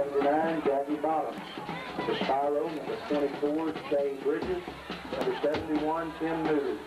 79, Jackie Bottoms. The Spiro, number 24, Shay Bridges. Number 71, Tim Newton.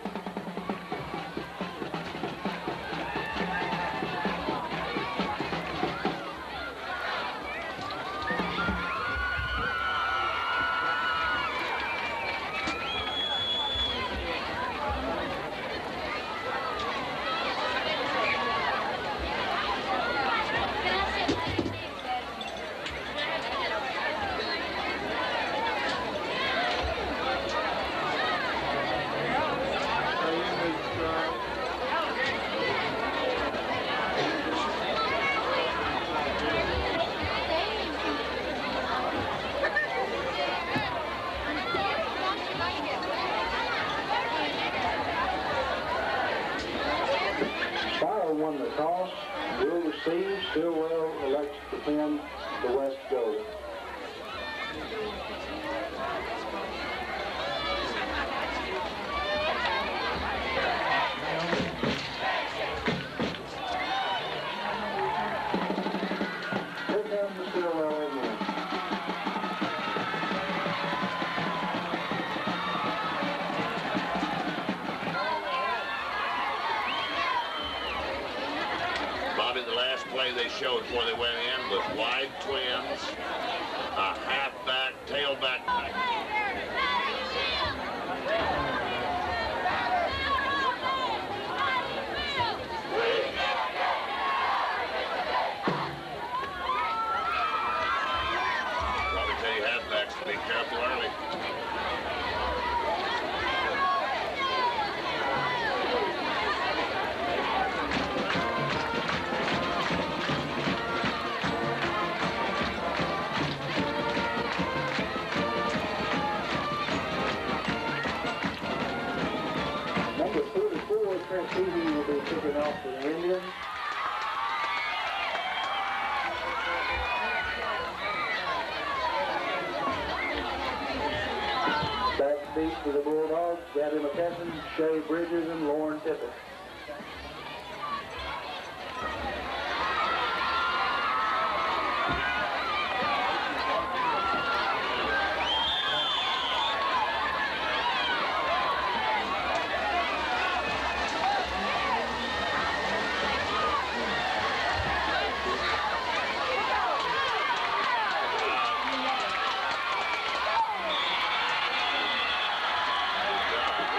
Play they showed before they went in was wide twins, a halfback, tailback. For the Bulldogs, Gabby McKesson, Shay Bridges, and Lauren Tippett.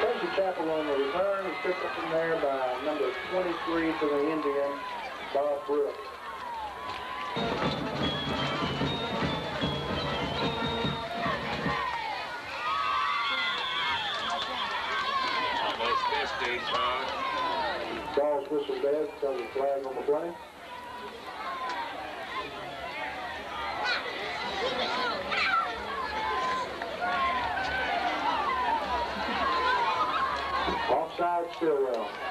Tracy Chapel on the return is picked up from there by number 23 for the Indians, Bob Brooks. Almost missed it, Todd. Ball's whistle dead, so the flag on the play. Offside Stilwell.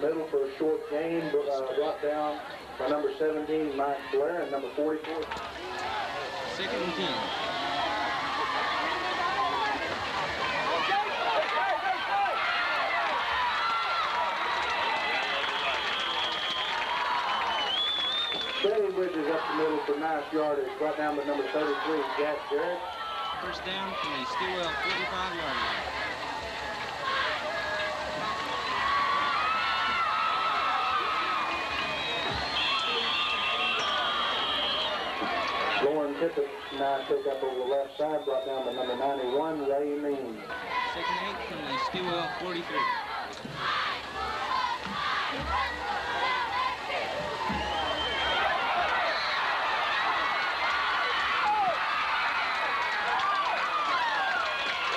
Middle for a short gain, but uh, brought down by number 17, Mike Blair, and number 44. Second and 10. Shay Bridges up the middle for nice yardage, brought down by number 33, Jack Garrett. First down from the Stilwell 45 yard line. Tippett now took up over the left side, brought down by number 91, Ray Means. Second eight from the Stilwell 43.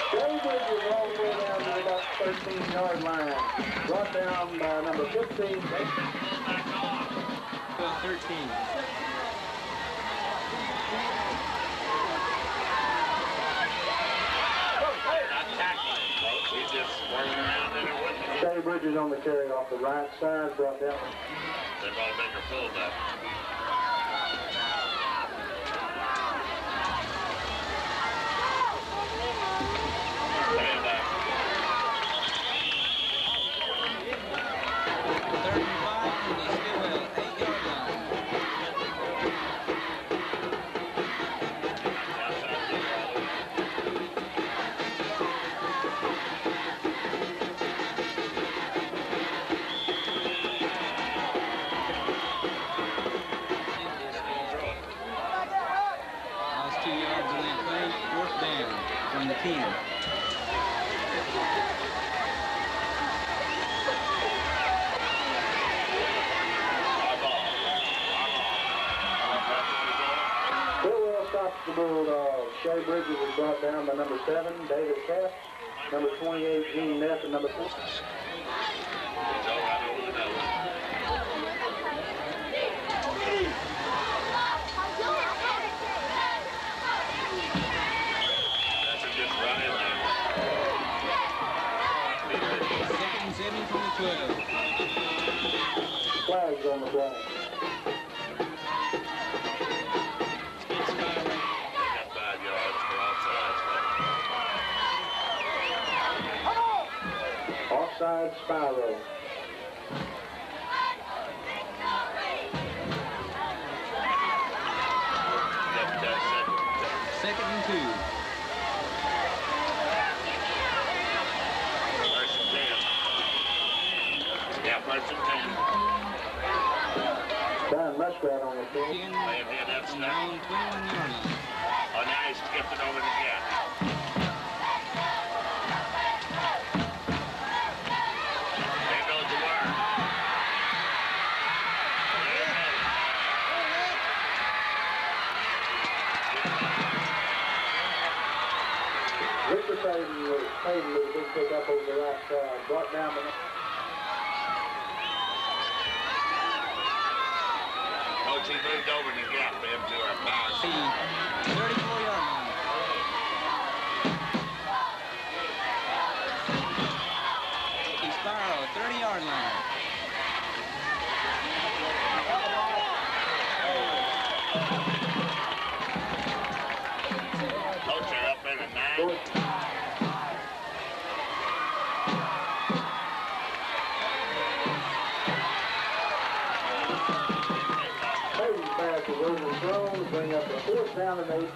Shay Bridges all the way down to about 13 yard line, brought down by number 15, 12 13. Jay Bridges on the carry off the right side, brought down. They want to make her fullback. Second and two. First and ten. Yeah, first and ten. Brian Muskrat on the field. 10 Lay it in, that's the now. 21-yard. Oh, now he skipped it over the gap. Payton was Payton with a big pick up over the right side. Brought down the Coach, he moved over the gap for him to our pass. 34-yard line. Bring up a fourth down and eight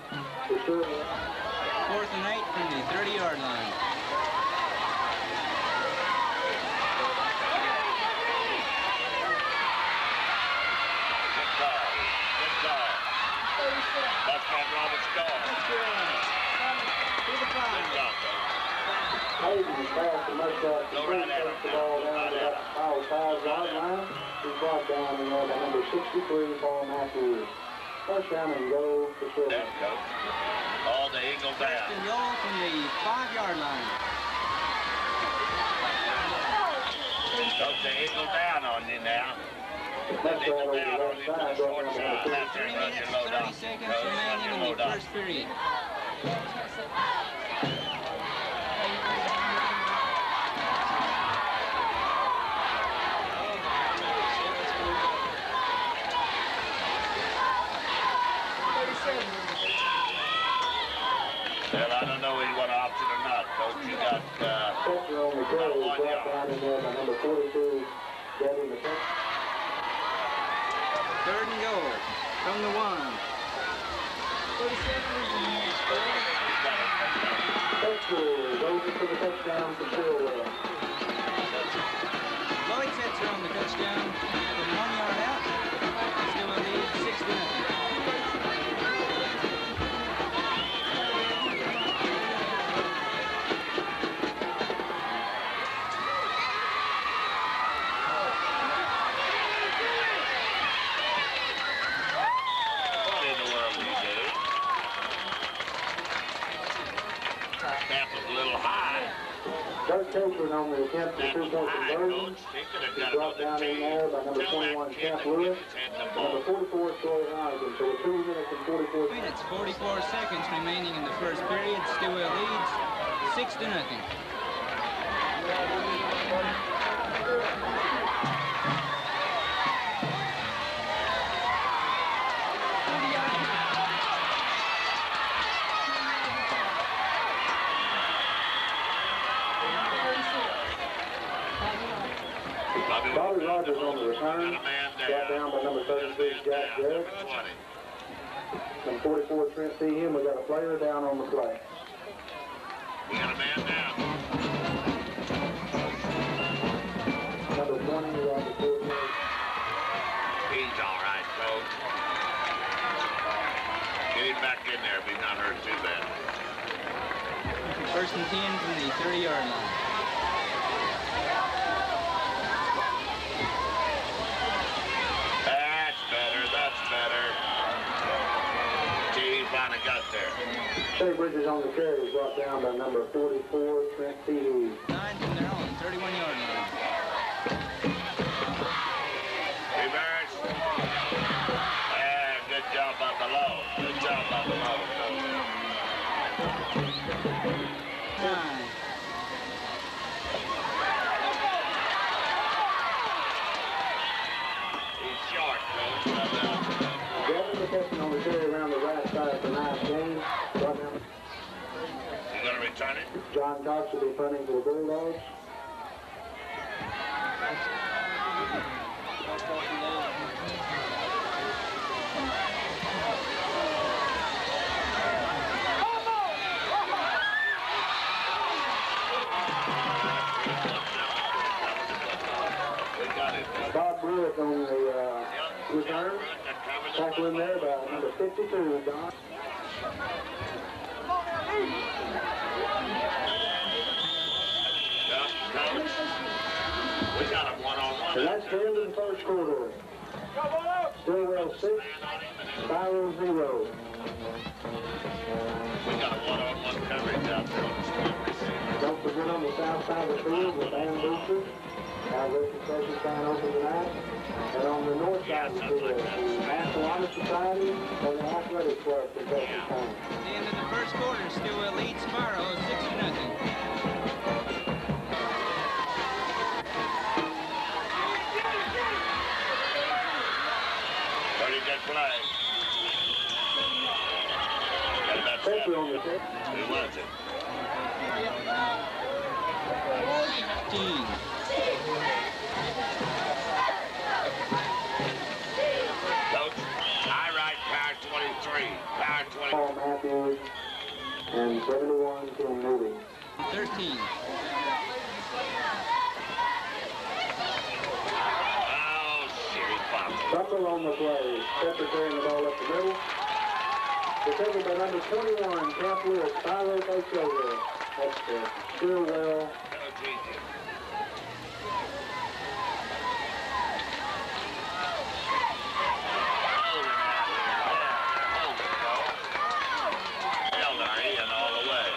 to Sherman. Fourth and eight from the 30-yard line. Good call. Good call. That's what Robert scored. Good call, Coach. Payton's pass to Muskrat to Go Sherman right at him, takes the ball Go down right to at about our five yard line. He's brought down in there by number 63, Paul Matthews. First and goal to Sherman. There, Coach. Oh, the eagle down. And goal from the five-yard line. Coach, the eagle down on you now. Muskrat Eagle over the left you to side, the brought short side. by Left Three there, run your load 30 seconds Run remaining your in load the up. first period. Well, I don't know whether you want to opt it or not, Coach. You got, uh, Brought down in there by number 42, Daddy McKenzie. Third and goal from the one. Catcher goes in for the touchdown for Stilwell. Loyd Setser on the touchdown from one yard out. first period. Stewart leads six to nothing. Bobby Rogers on the return, brought down by number 36, Jack Garrett. Judge. number 20. Number 44, Trent Teehee. We got a player down on the play. We got a man down. Number 20, Roger Courtney. He's all right, coach. Get him back in there if he's not hurt too bad. First and 10 from the 30-yard line. That's better, that's better. Gee, he finally got there. Shea Bridges on the carry. Brought down by number 44, Trent Teehee. Nine from their own 31-yard line. Reverse. Yeah, good job on the low. Good job on the Cox will be punting for the Bulldogs. Bob on the uh, return. Covers. Tackling there by number 52, Don. Coach. We got him one-on-one. And that's the end of the first quarter. Stilwell 6, Spiro 0. We got a one-on-one coverage out there on the screen receiver. Don't forget on the south side of the field with Van Booster. Our racing station sign open tonight. And on the north side of the field, the National Society and the Athletic Club concession stand. At the end of the first quarter, Stilwell leads Spiro 6 to nothing. Got about Pressure seven. on the tip. Who was it? 15. Coach, I write power 23. Power 20. Paul Matthews and 71 Ken Moody. 13. Oh, shit, he. Buckle on the play. Pepper carrying the ball up the middle. Recovered by number 21, Camp Lewis, takes over. That's the the way.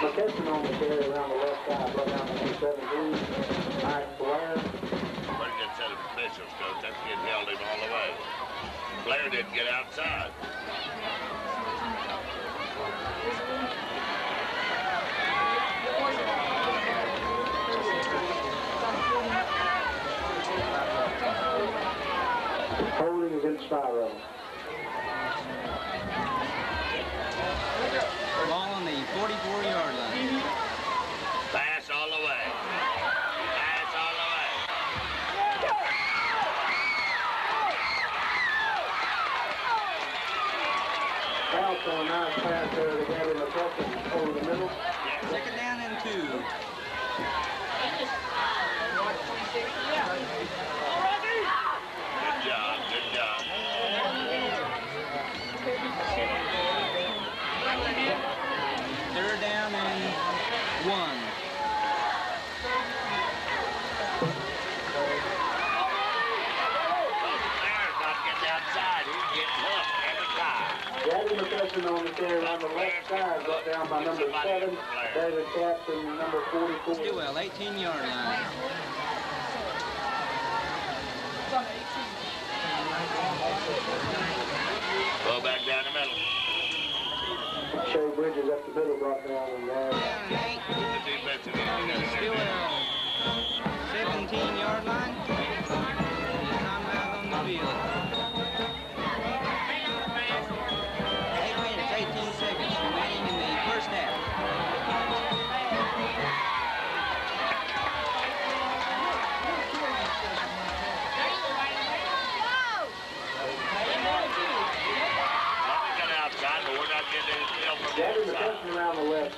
McKesson on the carry around the left side, brought down number 17, Mike Blair. Pretty good set of officials, coach. That kid held him all the way. Blair didn't get outside. Holding. Ball on the 44-yard line. Pass all the way. Pass all the way. Out on a nice pass there to Gavin McKesson over the middle. Second down and two. Good job. Good job. Third down and one. Blair's not getting outside. He's getting hooked every time. Gavin McKesson on the carry around the left side, brought down by number 7, David Capson, number 44. Stilwell, 18-yard line. Go back down the middle. Shea Bridges up the middle, brought down and there. Down and eight. The defensive end. you gotta get Stilwell, 17-yard line. Timeout on the field.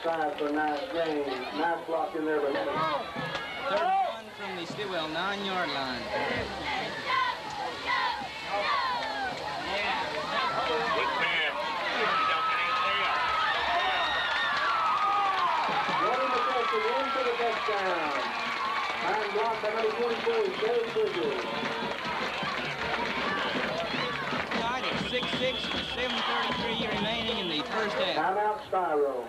Side for a nice gain. Nice block in there, but Third one from the Stilwell nine-yard line. Good man. He don't get his tail. Gavin McCutcheon in for the touchdown. Nine block by number 24, Dave Bridges. Tied at 6-6 with 7.33 remaining in the first half. Timeout, Spiro.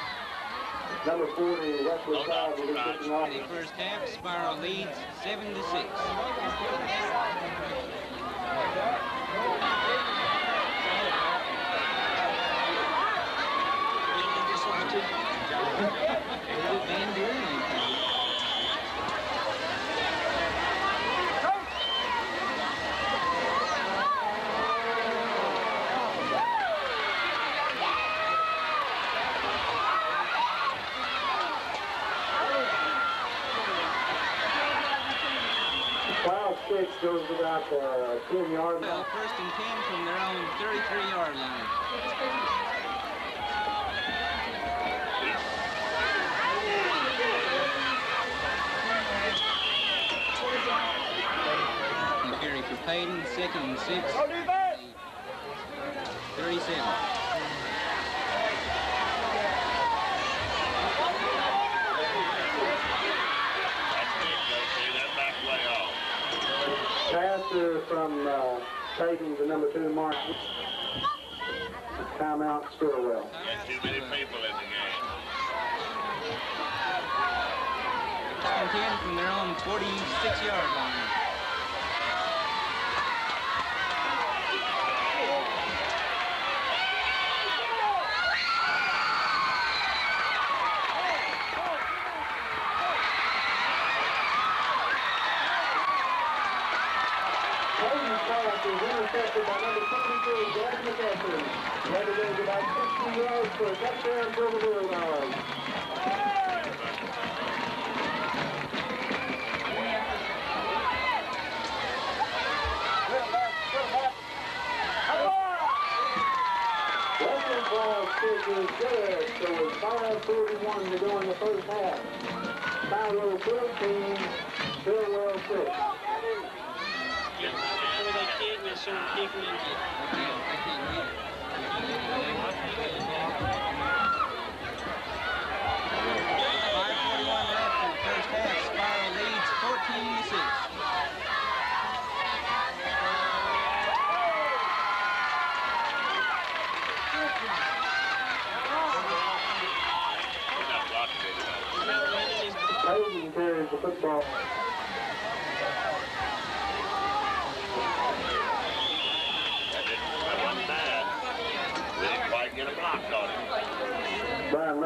Number 40, Wesley Flag will be kicking off. In the first half, Spiro leads 7 to 6. Van six goes about uh, 10 yards. Well, first and 10 from their own 33-yard line. And carry for Payton, second and six. 37. That's big, though. See, that back way off. Passer from uh, Peyton to number two, Mark. Timeout, Stillwell. Got too many people in the game. First 10 from their own 46-yard line. Peyton's pass is by number 23, Jack McCaffrey. That goes about 60 yards for a touchdown for the Bulldogs. Western Falls kick is good, so it's 5.41 to go in the first half. Spiro 13, Stilwell 6. Five forty-one left in the first half. Spiro leads fourteen to six. We're not blocking anybody. Peyton carries the football. That didn't, that wasn't bad. We didn't quite get a block on him. Brian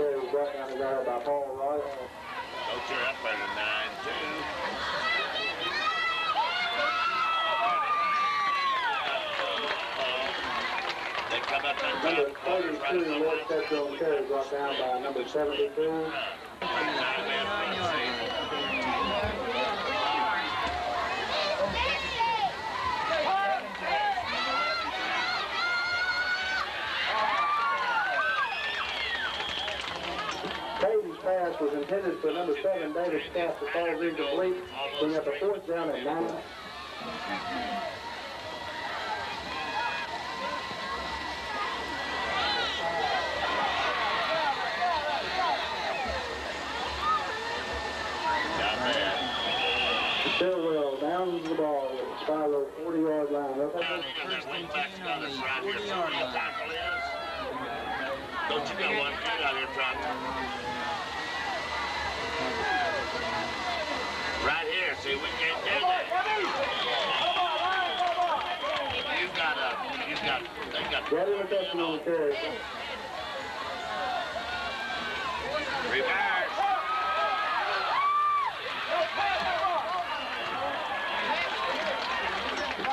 Muskrat on carry was brought down the guard by Paul Wright. Coach, you're up there to nine, two. They come up and Number top 32, in the Lord line. Tetzel on carry brought down by number 72. Nine man front Nine-yard seat. line. Peyton's pass was intended for number seven, David Scott, but falls incomplete. Bring up a fourth down at nine. Stilwell down the ball at Spiro 40 yard line. Up Down at here, there's wingbacks got us right here. So where your tackle is. Don't you got one kid out here trying to? Right here, see, we can't do that. You got uh, got a, you've got, they've got. Gary McCutcheon on the carry. Reverse.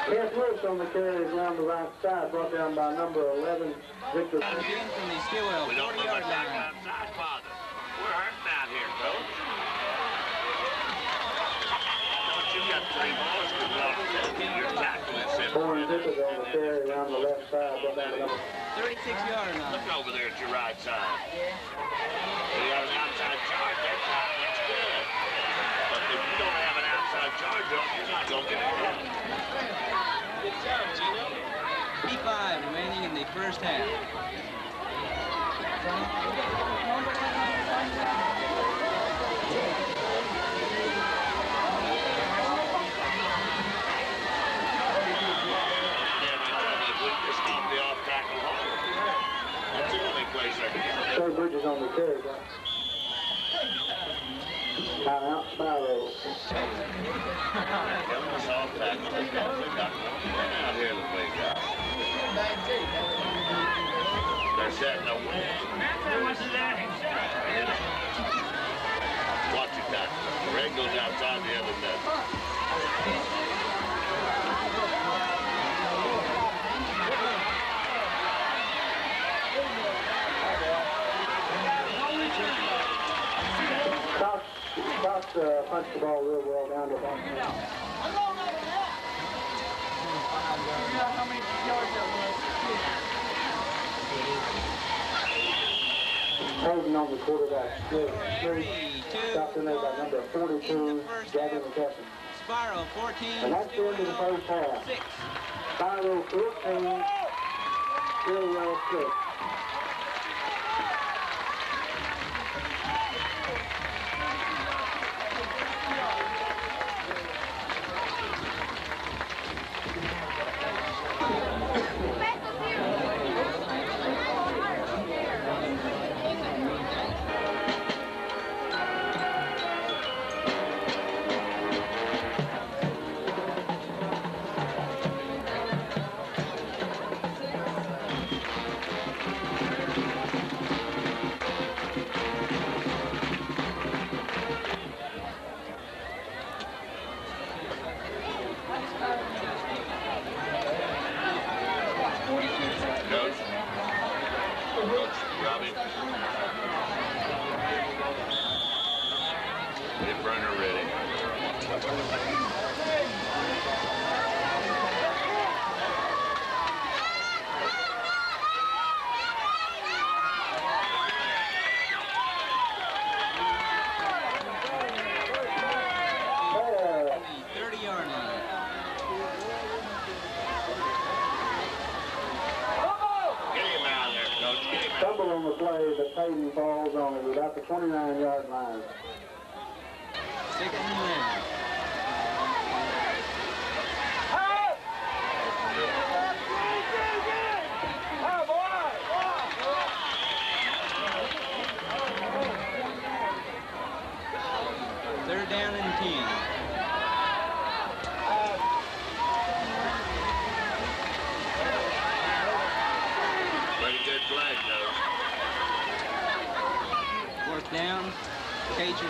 Kent Lewis on the carry is around the right side, brought down by number 11, Victor. Again Stilwell We don't 40 look yard like that line. outside, Father. We're hurting out here, coach. Don't you got three boys to block that? You're tackling this Warren in. Tippett on the carry around the left side, brought down by number 36 yard line. Look over there at your right side. You got an outside charge. That's not, that's good. But if you don't have an outside charge on, you're not going to get it. Good job, Gino. 55 remaining in the first half. Yeah, but if we just stop the off tackle hole, that's the only place I can get it. Trey Bridges on the carry, bro. Time out, Spiro. Give them a soft tackle. They got, they got one out here that they got. They're setting a. Watch it tackle. Red goes outside the other net. Cox, Cox uh, punched the ball real well down to about holding on the quarterback. Three, two, Stopped in there by number 42, the first Gavin. Spiro 14, And that's the end of the first half. six. Spiro 14, Stilwell 6.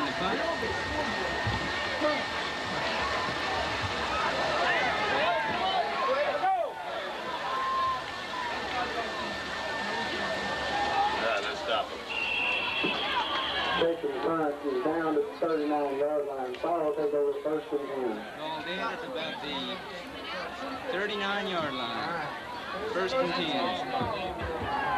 25. Taking punt and down to the 39 yard line. Sorrow takes over first and 10. All day, that's about the 39 yard line. First and 10.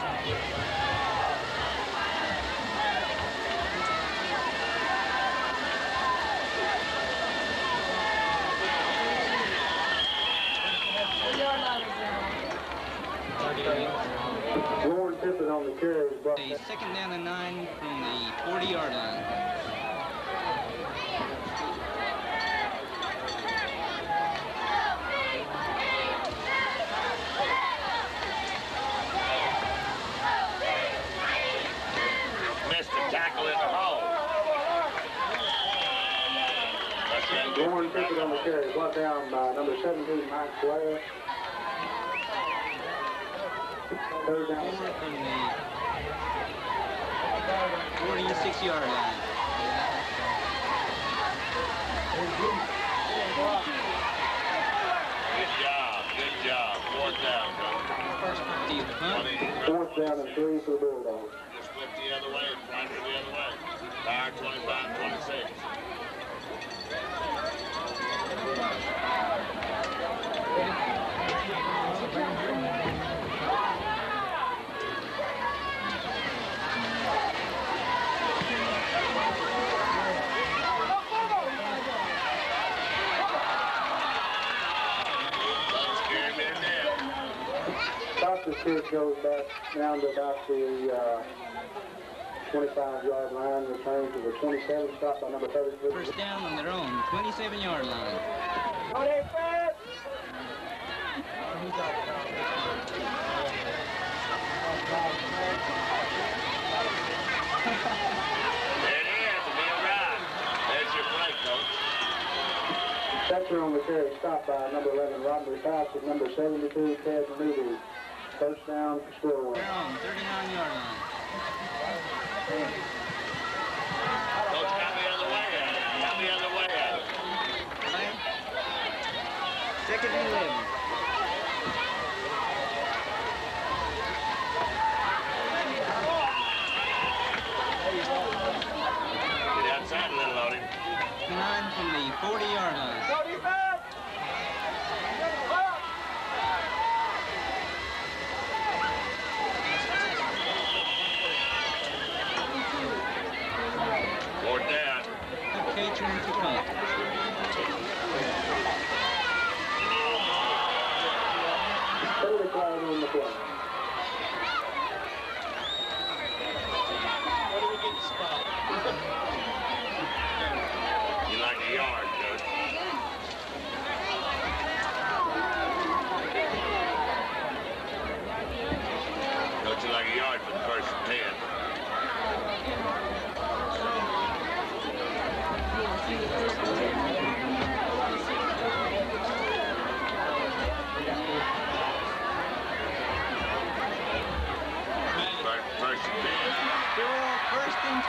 Lauren Tippett on the carry is brought A second down and nine from the 40 yard line. Missed a tackle in the hole. Let's get on the carry, brought down by number 17, Mike Blair. Third down. 46 yard line. Good job, good job. Fourth down, coach. The punt. 20, Fourth down and three for the Bulldogs. just flip the other way, flank it the other way. Fire 25, 26. Dr. Goes back down to about the uh, 25 yard line, return to the 27, stop by number 33. First down on their own 27 yard line. There it is, a ride. There's your play, coach. Catcher on the carry, stop by number 11, Rodney Fawcett, number 72, Ted Moody. First down, still one. Their own 39 yard line. Coach, come the other way at it. Come the way at Second and 11. Get outside a little on him. Nine from the 40 yard line. going to come.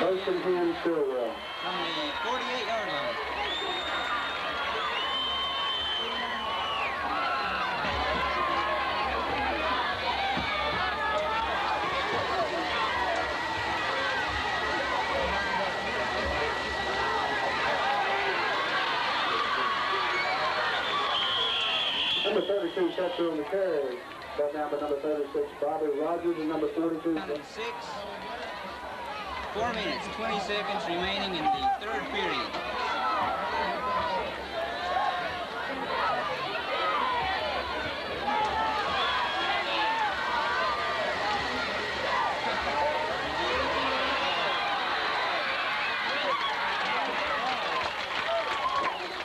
First and 10 First and 10, Stilwell. from the 48 yard line. Number 32, catcher on the carry. Brought down by number 36, Bobby Rogers, and number 42, Count six. Four minutes, 20 seconds remaining in the third period.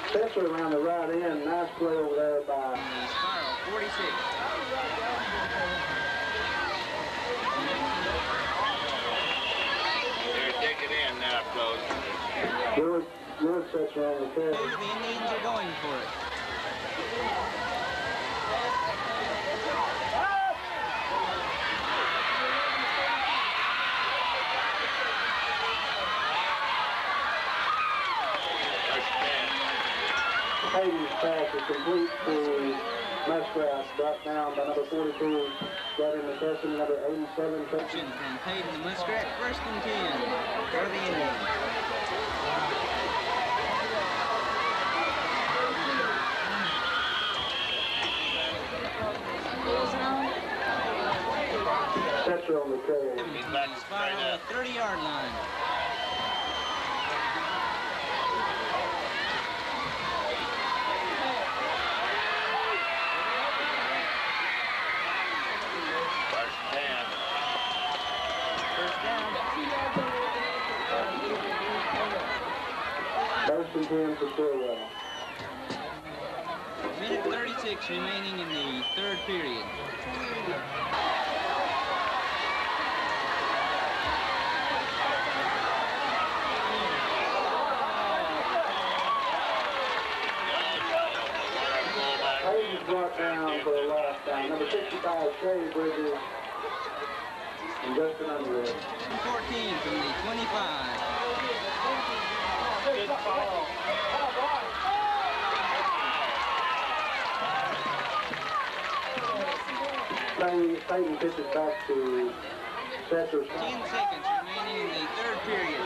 Spencer around the right end. Nice play over there by spiral, 46. They're digging in now, coach. The. The Indians are going for it. Pass is complete to down by number 42, Gavin McKesson, number 87, catcher. Action from the Muskrat, first and 10 for the Indians. Catcher on the carry. He's back straight Spiro, up. 30 yard line. First and ten. Down. First and 10 for Stilwell. Minute 36 remaining in the third period. Hayden's brought down for a loss down. Number 65, Shay Bridges, And Justin Underwood. 14 from the 25. Good call. Clayton, pitches back to Setser. 10 seconds remaining in the third period.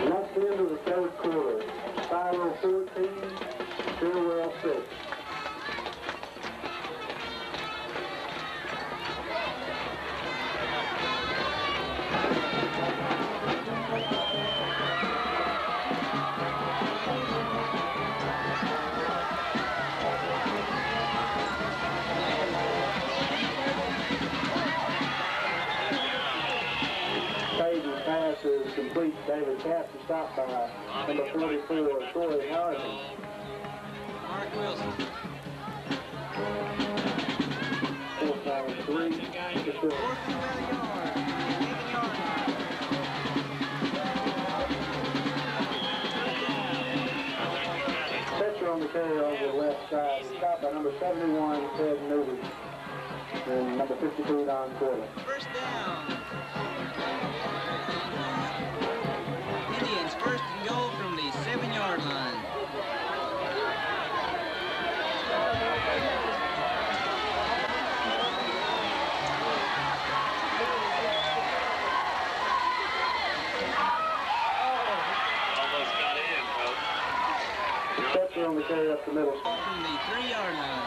And that's the end of the third quarter. Spiro 14, Stilwell 6. Paden pass is complete. David Capps is stopped by number 44, Troy Harrison. Mark Wilson. On the carry the left side. By number 71, Ted Newby. And number 52, Don Corley. First down. The carry up the middle. The three yard line.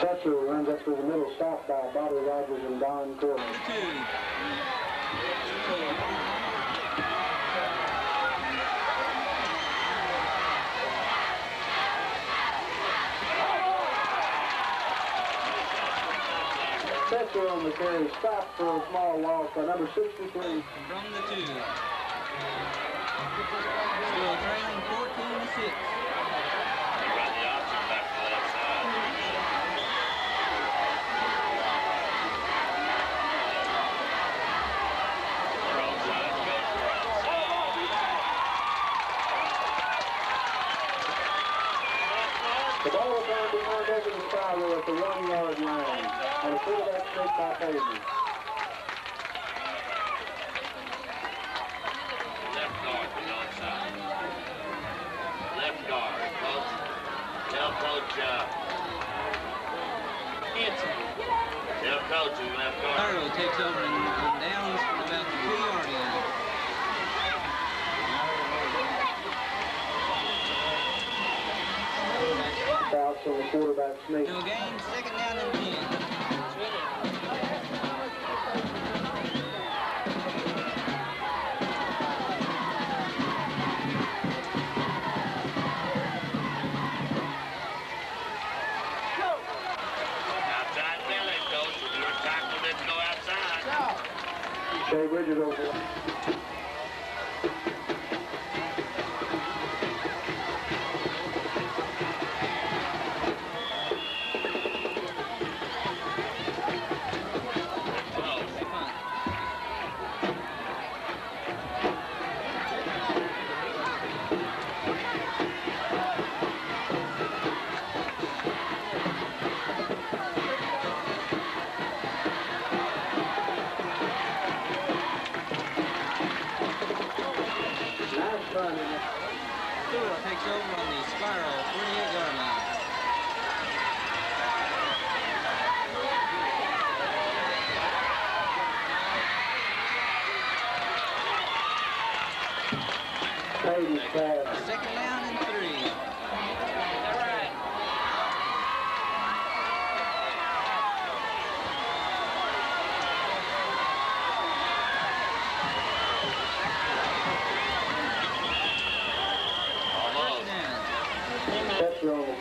Setser runs up through the middle, stopped by Bobby Rogers and Don Corley. Two. Setser on the carry, stopped for a small loss by number 63. From the two. Still trailing 14 to 6. He run the option back to the left side. We're outside. Goes for outside. The ball is going to be turned over at the one-yard line. And a fullback straight by Pavey. Left guard the outside. Left guard, coach. Tell coach, uh, tell coach who's left guard. Spiro takes over and, and downs from about the two yard line. On the quarterback sneak. No second down and 10.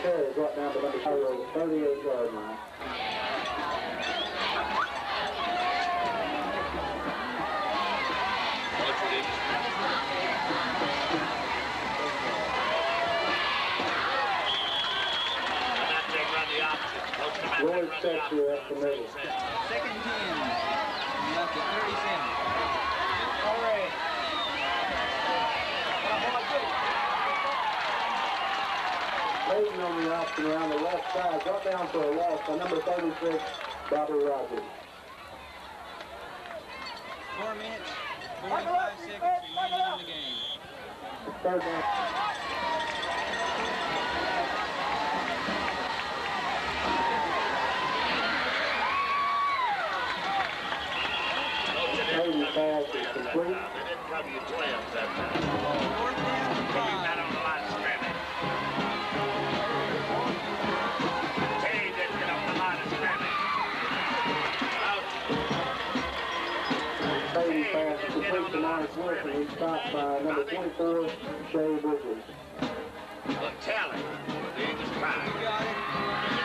The carry, brought to number 38 yard line. Roy up the middle. Second team, Left at 37. All right. Paden on the option around the left side. Drop down for a loss by number 36, Bobby Rogers. Four minutes, 45 seconds remaining in the game. Third down. Coach, didn't Paden come pass is 12 that complete. time. It didn't come you 12 that time. Fourth down and He's not five. Is complete Wilson. He's stopped by number 24, Shay Bridges. The trying. You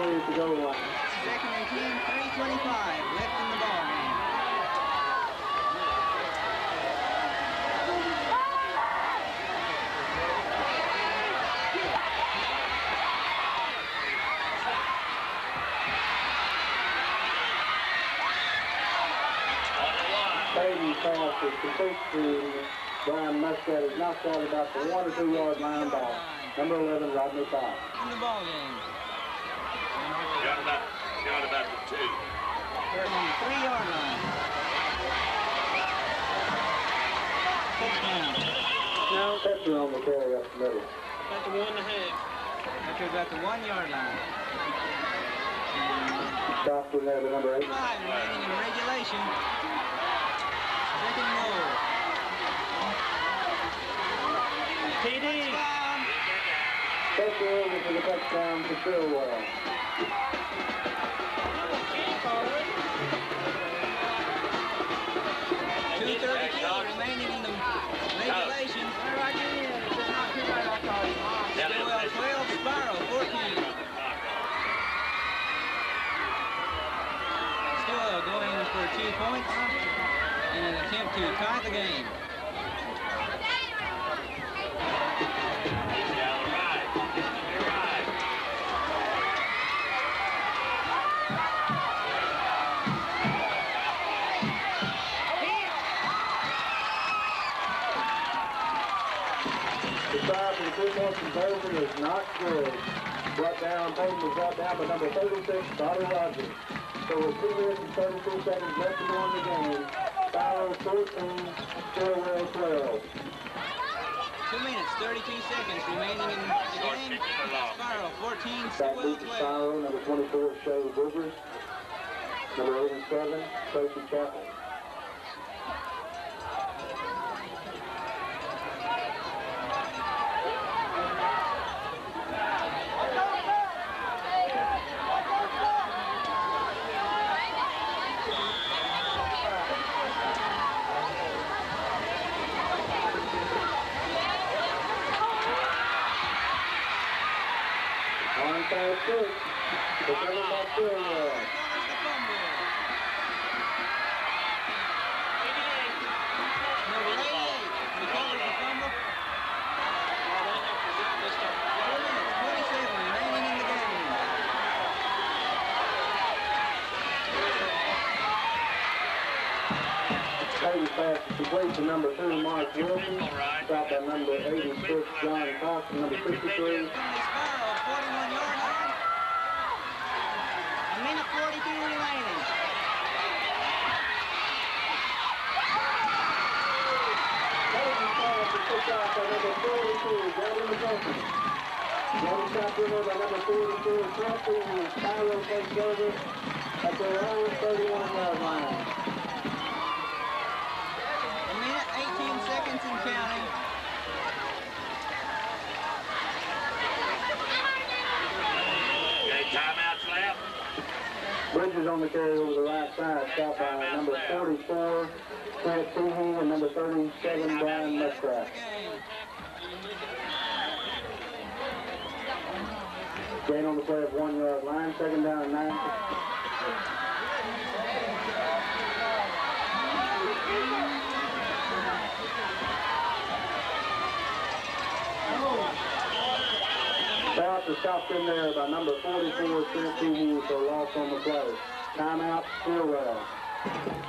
20 at the goal line. Second and 10, 325 left in the ball game. To Brian Muskrat. is now out about the one or two yard line ball. number 11, Rodney Cobb. In the ball game. Got about, got about the two. On the three-yard line. Touchdown. No, Catcher on the carry up the middle. about the one and a half. After about the one-yard line. Stopped in there, the number 8. Five remaining in regulation. Second and goal. TD. Touchdown. Catcher over for the touchdown to Stilwell. For points in an attempt to tie the game. Conversion is not good. Brought down, Paden was brought down by number 36, Bobby Rogers. So with 2 minutes and 32 seconds left to go in the game. Spiro 14, Stilwell 12. Two minutes, thirty-two seconds remaining in the game. Spiro fourteen, Back Stilwell deep to twelve. Spiro, number 24, Shay Bridges. Number 87, Tracy Chapel. On five six. The seven by Stilwell. Recovers the fumble. Paden pass to number two, Mark Wilson. Stopped by number 86, John Cox, number 63. Finley Spiro, 41. A 42 remaining. Paden pass is picked off by number 42, Gavin McGuffin. Gavin stopped in there uh, by number 42, Chelsea, and Spiro takes over at their own 31 yard line. A minute 18 seconds and counting. Okay, timeouts left. Bridges on the carry over the right side, stopped by number 44, Trent Teehee, and number 37, Brian Muskrat. Gain on the play of one yard line, second down and nine. Stopped in there by number 44, Trent Teehee, for a loss on the play. Timeout, Stilwell.